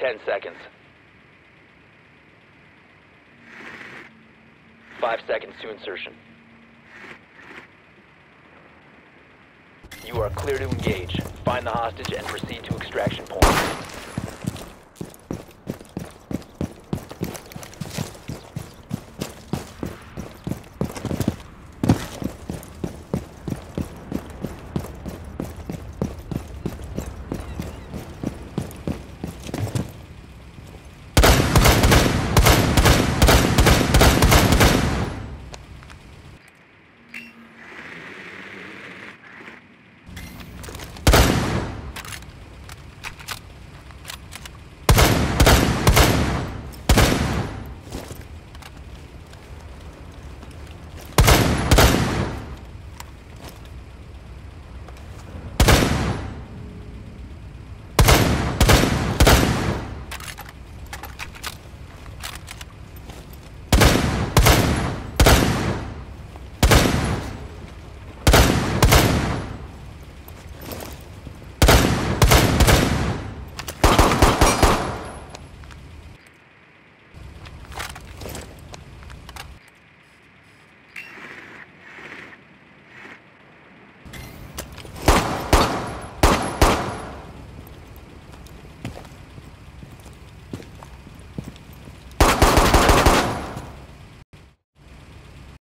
10 seconds. Five seconds to insertion. You are clear to engage. Find the hostage and proceed to extraction point.